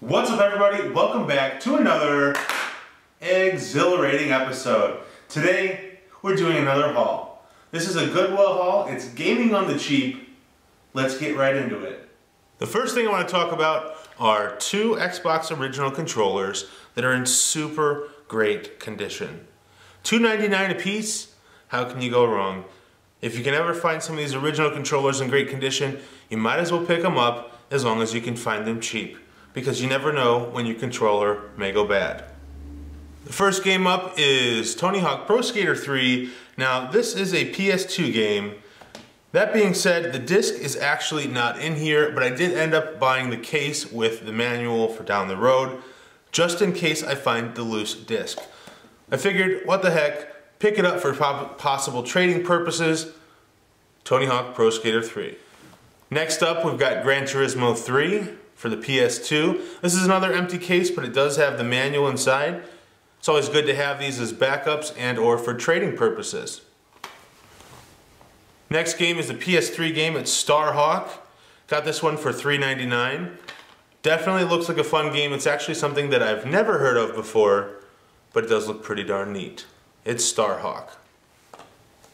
What's up everybody? Welcome back to another exhilarating episode. Today we're doing another haul. This is a Goodwill haul. It's gaming on the cheap. Let's get right into it. The first thing I want to talk about are two Xbox original controllers that are in super great condition. $2.99 a piece, how can you go wrong? If you can ever find some of these original controllers in great condition, you might as well pick them up as long as you can find them cheap because you never know when your controller may go bad. The first game up is Tony Hawk Pro Skater 3. Now this is a PS2 game. That being said, the disc is actually not in here, but I did end up buying the case with the manual for down the road, just in case I find the loose disc. I figured, what the heck, pick it up for possible trading purposes, Tony Hawk Pro Skater 3. Next up, we've got Gran Turismo 3 for the PS2. This is another empty case, but it does have the manual inside. It's always good to have these as backups and or for trading purposes. Next game is the PS3 game. It's Starhawk. Got this one for $3.99. Definitely looks like a fun game. It's actually something that I've never heard of before, but it does look pretty darn neat. It's Starhawk.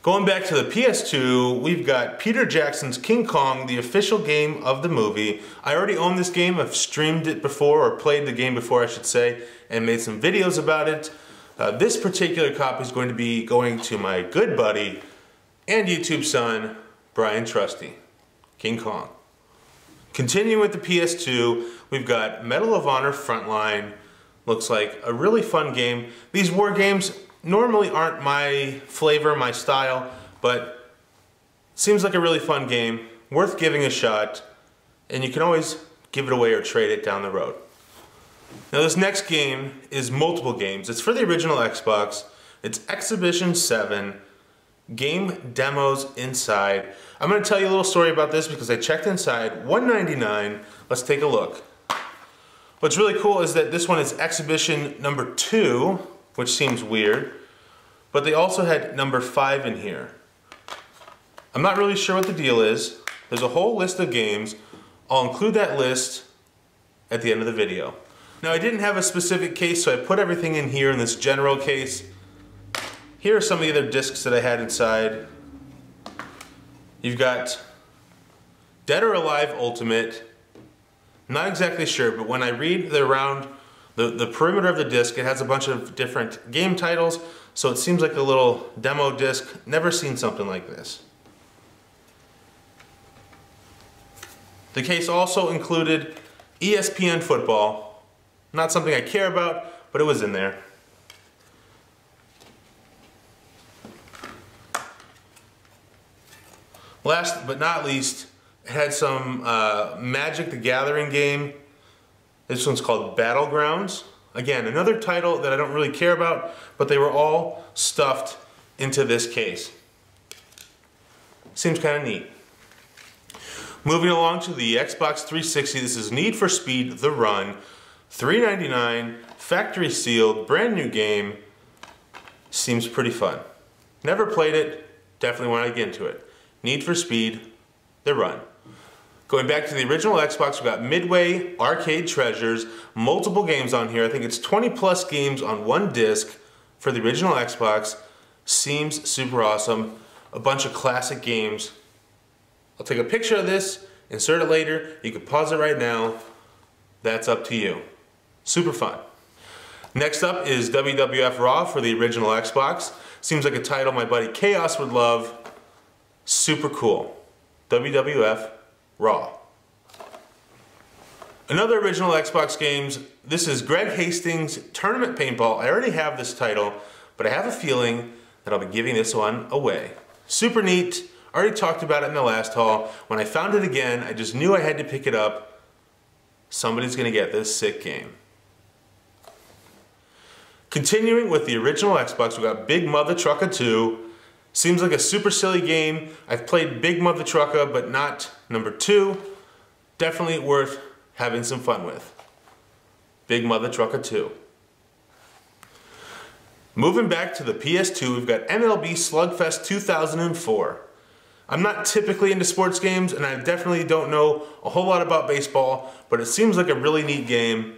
Going back to the PS2, we've got Peter Jackson's King Kong, the official game of the movie. I already own this game. I've streamed it before, or played the game before, I should say, and made some videos about it. Uh, this particular copy is going to be going to my good buddy and YouTube son, Brian Trusty, King Kong. Continuing with the PS2, we've got Medal of Honor Frontline. Looks like a really fun game. These war games, normally aren't my flavor, my style, but seems like a really fun game, worth giving a shot, and you can always give it away or trade it down the road. Now this next game is multiple games. It's for the original Xbox. It's Exhibition 7, game demos inside. I'm gonna tell you a little story about this because I checked inside, 199. Let's take a look. What's really cool is that this one is Exhibition number two, which seems weird. But they also had number five in here. I'm not really sure what the deal is. There's a whole list of games. I'll include that list at the end of the video. Now I didn't have a specific case, so I put everything in here in this general case. Here are some of the other discs that I had inside. You've got Dead or Alive Ultimate. Not exactly sure, but when I read the around the, the perimeter of the disc, it has a bunch of different game titles, so it seems like a little demo disc. Never seen something like this. The case also included ESPN football. Not something I care about, but it was in there. Last but not least, it had some uh, Magic the Gathering game this one's called Battlegrounds. Again, another title that I don't really care about, but they were all stuffed into this case. Seems kind of neat. Moving along to the Xbox 360, this is Need for Speed The Run. $3.99, factory sealed, brand new game. Seems pretty fun. Never played it, definitely want to get into it. Need for Speed The Run. Going back to the original Xbox, we've got Midway Arcade Treasures, multiple games on here. I think it's 20 plus games on one disc for the original Xbox. Seems super awesome. A bunch of classic games. I'll take a picture of this, insert it later. You can pause it right now. That's up to you. Super fun. Next up is WWF Raw for the original Xbox. Seems like a title my buddy Chaos would love. Super cool. WWF Raw. Another original Xbox games, this is Greg Hastings Tournament Paintball. I already have this title, but I have a feeling that I'll be giving this one away. Super neat, already talked about it in the last haul. When I found it again, I just knew I had to pick it up. Somebody's gonna get this sick game. Continuing with the original Xbox, we got Big Mother Trucka 2, Seems like a super silly game. I've played Big Mother Trucka, but not number two. Definitely worth having some fun with. Big Mother Trucka 2. Moving back to the PS2, we've got MLB Slugfest 2004. I'm not typically into sports games, and I definitely don't know a whole lot about baseball, but it seems like a really neat game.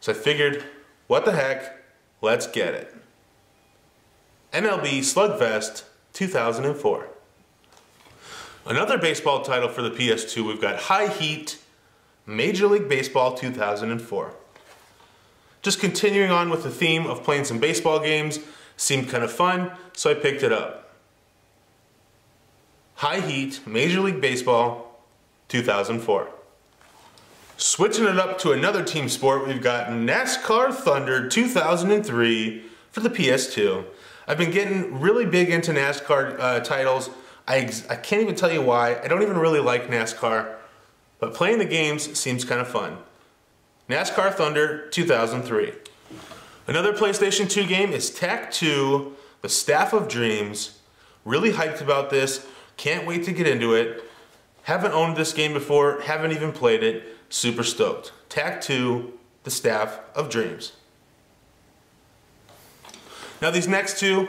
So I figured, what the heck, let's get it. MLB Slugfest 2004. Another baseball title for the PS2, we've got High Heat Major League Baseball 2004. Just continuing on with the theme of playing some baseball games, seemed kind of fun, so I picked it up. High Heat Major League Baseball 2004. Switching it up to another team sport, we've got NASCAR Thunder 2003 for the PS2. I've been getting really big into NASCAR uh, titles. I, I can't even tell you why. I don't even really like NASCAR, but playing the games seems kind of fun. NASCAR Thunder 2003. Another PlayStation 2 game is Tak 2, The Staff of Dreams. Really hyped about this. Can't wait to get into it. Haven't owned this game before, haven't even played it. Super stoked. Tak 2, The Staff of Dreams. Now these next two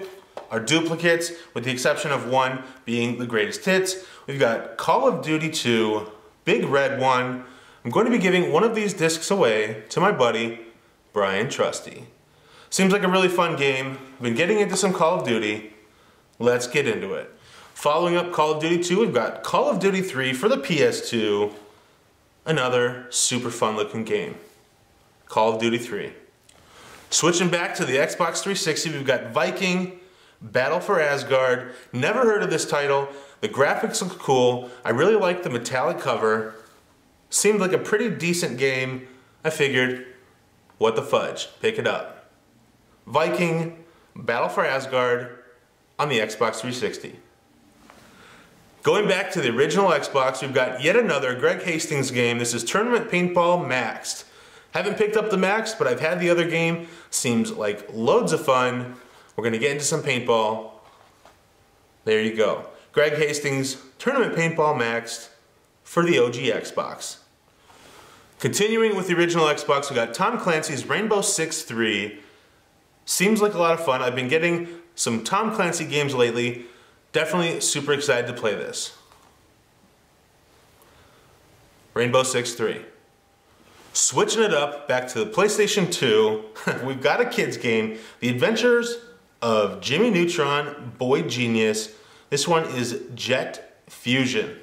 are duplicates, with the exception of one being the greatest hits. We've got Call of Duty 2, Big Red One. I'm going to be giving one of these discs away to my buddy, Brian Trusty. Seems like a really fun game. I've Been getting into some Call of Duty. Let's get into it. Following up Call of Duty 2, we've got Call of Duty 3 for the PS2. Another super fun looking game. Call of Duty 3. Switching back to the Xbox 360, we've got Viking, Battle for Asgard. Never heard of this title. The graphics look cool. I really like the metallic cover. Seemed like a pretty decent game. I figured, what the fudge, pick it up. Viking, Battle for Asgard on the Xbox 360. Going back to the original Xbox, we've got yet another Greg Hastings game. This is Tournament Paintball Max'd. Haven't picked up the Max, but I've had the other game. Seems like loads of fun. We're gonna get into some paintball. There you go. Greg Hastings, Tournament Paintball Max'd for the OG Xbox. Continuing with the original Xbox, we got Tom Clancy's Rainbow Six 3. Seems like a lot of fun. I've been getting some Tom Clancy games lately. Definitely super excited to play this. Rainbow Six 3. Switching it up back to the PlayStation 2, we've got a kids game, The Adventures of Jimmy Neutron, Boy Genius. This one is Jet Fusion.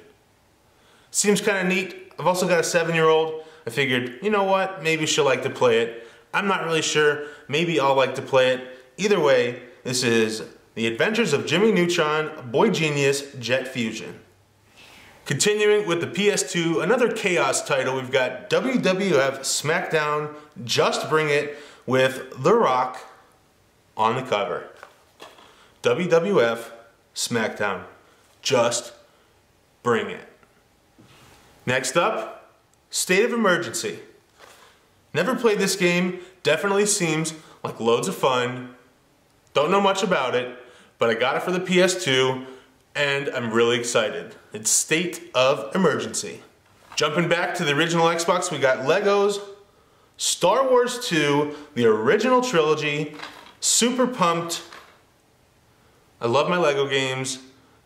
Seems kind of neat. I've also got a seven-year-old. I figured, you know what, maybe she'll like to play it. I'm not really sure. Maybe I'll like to play it. Either way, this is The Adventures of Jimmy Neutron, Boy Genius, Jet Fusion. Continuing with the PS2, another Chaos title, we've got WWF SmackDown Just Bring It with The Rock on the cover. WWF SmackDown Just Bring It. Next up, State of Emergency. Never played this game, definitely seems like loads of fun. Don't know much about it, but I got it for the PS2 and I'm really excited. It's State of Emergency. Jumping back to the original Xbox, we got Legos, Star Wars 2, the original trilogy, super pumped. I love my Lego games.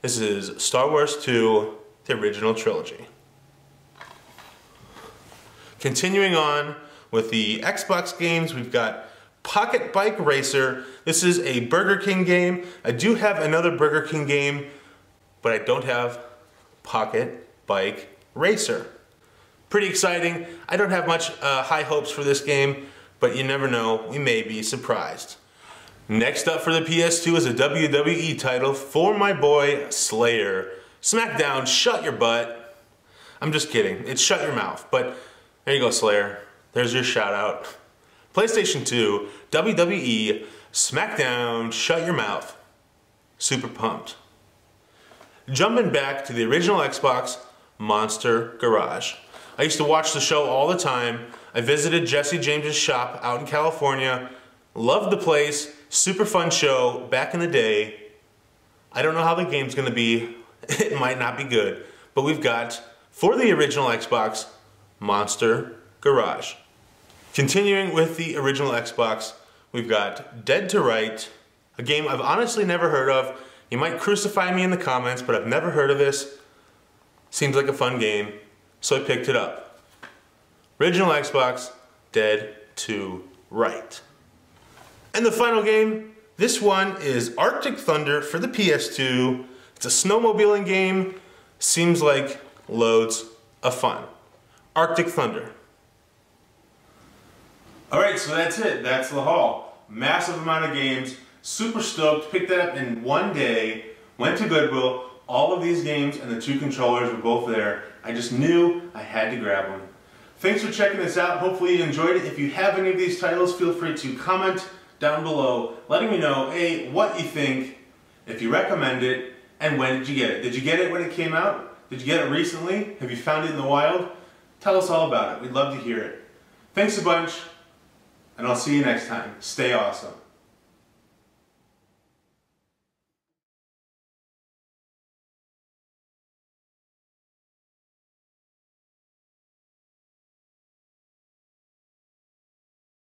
This is Star Wars 2, the original trilogy. Continuing on with the Xbox games, we've got Pocket Bike Racer. This is a Burger King game. I do have another Burger King game but I don't have Pocket Bike Racer. Pretty exciting. I don't have much uh, high hopes for this game, but you never know, we may be surprised. Next up for the PS2 is a WWE title for my boy Slayer. SmackDown, shut your butt. I'm just kidding, it's shut your mouth, but there you go Slayer. There's your shout out. PlayStation 2, WWE, SmackDown, shut your mouth. Super pumped. Jumping back to the original Xbox, Monster Garage. I used to watch the show all the time. I visited Jesse James's shop out in California. Loved the place. Super fun show back in the day. I don't know how the game's gonna be. It might not be good. But we've got, for the original Xbox, Monster Garage. Continuing with the original Xbox, we've got Dead to Right, a game I've honestly never heard of. You might crucify me in the comments, but I've never heard of this. Seems like a fun game, so I picked it up. Original Xbox, Dead to Right. And the final game, this one is Arctic Thunder for the PS2. It's a snowmobiling game, seems like loads of fun. Arctic Thunder. All right, so that's it. That's the haul. Massive amount of games. Super stoked. Picked that up in one day. Went to Goodwill. All of these games and the two controllers were both there. I just knew I had to grab them. Thanks for checking this out. Hopefully you enjoyed it. If you have any of these titles, feel free to comment down below letting me know, A, what you think, if you recommend it, and when did you get it? Did you get it when it came out? Did you get it recently? Have you found it in the wild? Tell us all about it. We'd love to hear it. Thanks a bunch and I'll see you next time. Stay awesome.